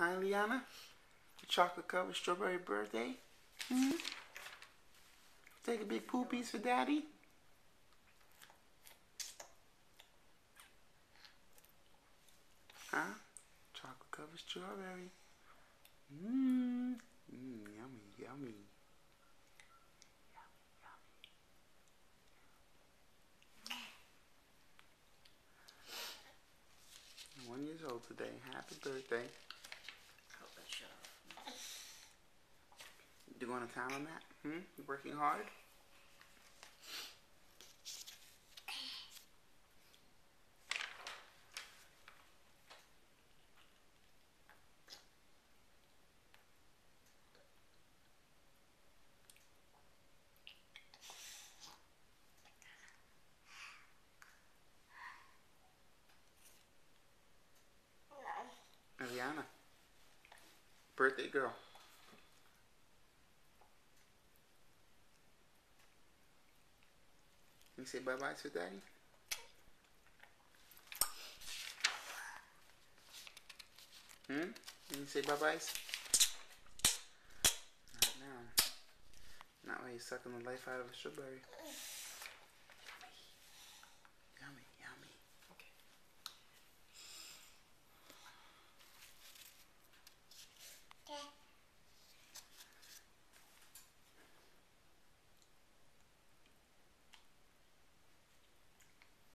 Hi, Liana. Chocolate covered strawberry birthday. Hmm? Take a big poopies for daddy. Huh? Chocolate covered strawberry. Mmm. Mmm, yummy, yummy. One years old today. Happy birthday. You going to town on that? Hmm? You working hard? Ariana. Birthday girl. You say bye bye to daddy? Hmm? You say bye byes? Not now. Not while you're sucking the life out of a strawberry.